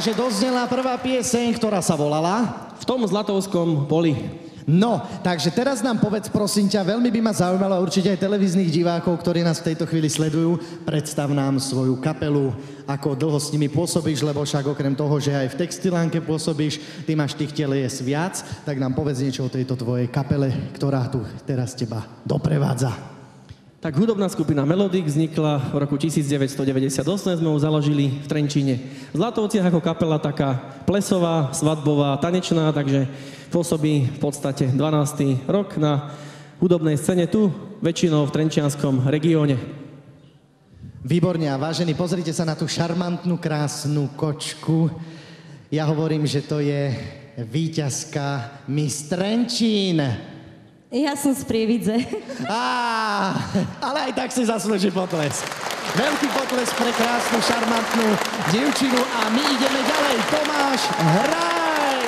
Takže doznela prvá pieseň, ktorá sa volala... V tom Zlatovskom poli. No, takže teraz nám povedz, prosím ťa, veľmi by ma zaujímalo a určite aj televíznych divákov, ktorí nás v tejto chvíli sledujú, predstav nám svoju kapelu, ako dlho s nimi pôsobíš, lebo však okrem toho, že aj v textilánke pôsobíš, ty máš tých telies viac, tak nám povedz niečo o tejto tvojej kapele, ktorá tu teraz teba doprevádza. Tak hudobná skupina Melodic vznikla v roku 1998, sme ju založili v Trenčíne. V Zlatovciach ako kapela taká plesová, svadbová, tanečná, takže pôsobí v podstate 12. rok na hudobnej scéne tu, väčšinou v Trenčianskom regióne. Výborne a vážení, pozrite sa na tú šarmantnú, krásnu kočku. Ja hovorím, že to je víťazka Miss Trenčín. Ja som z Prievidze. Á, ale aj tak si zaslúži potles. Veľký potles pre krásnu, šarmantnú dievčinu a my ideme ďalej. Tomáš, hraj!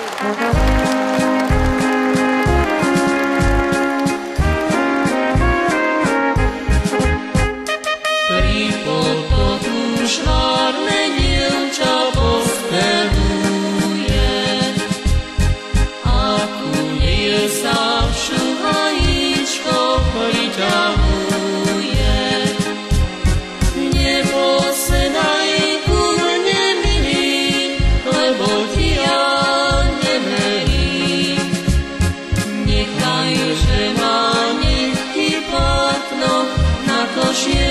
Pri potoku švárne na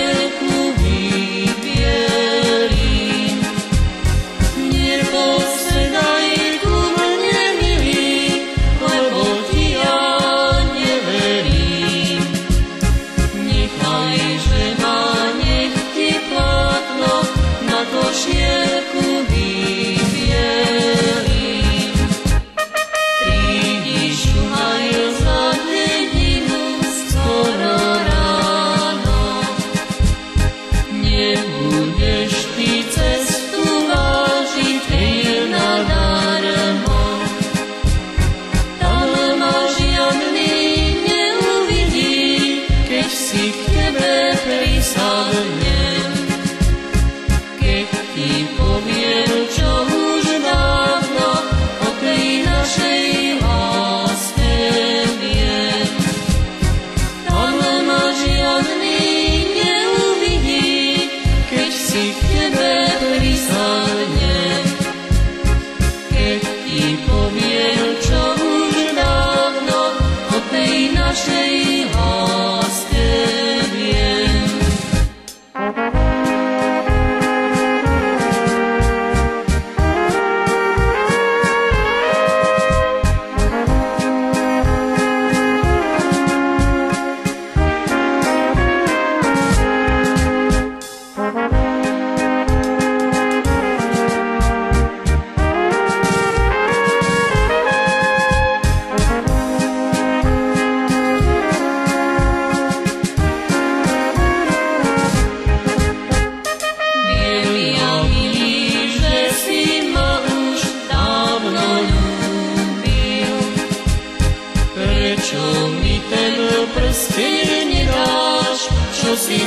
ciągni ten prestiżny nasz, co si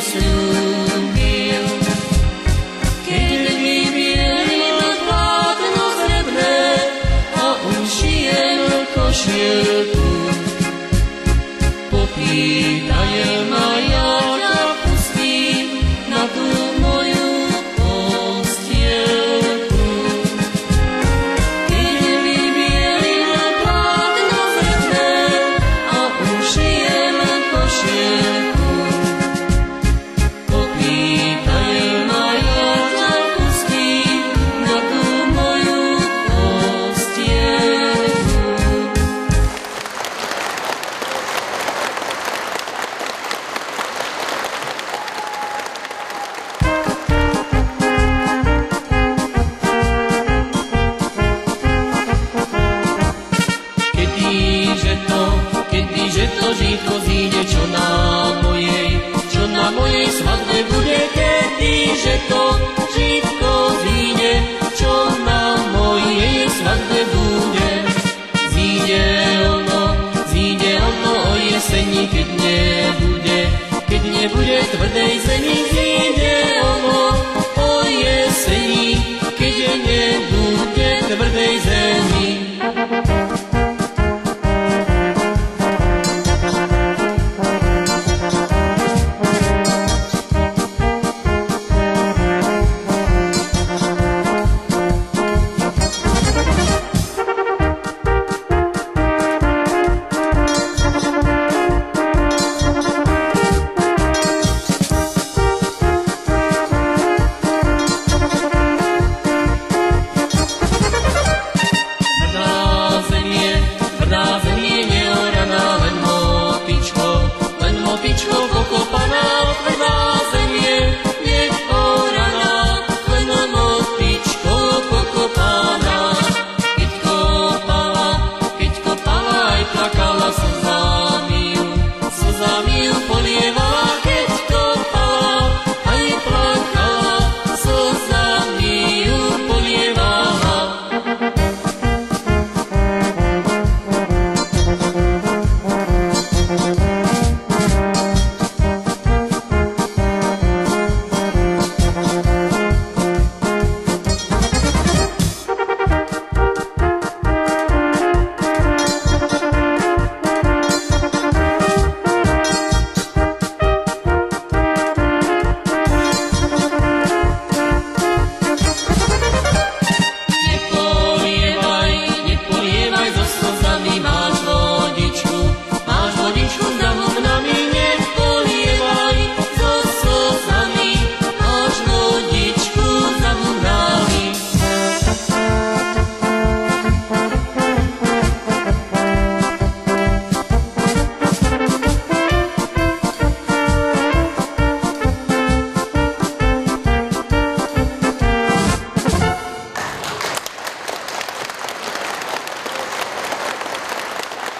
žitko zíde, čo na mojej, čo na mojej svadbe bude, kedyže to žitko zíde, čo na mojej svadbe bude. Zíde ono, zíde ono o jeseni, keď nebude, keď nebude tvrdej zemi,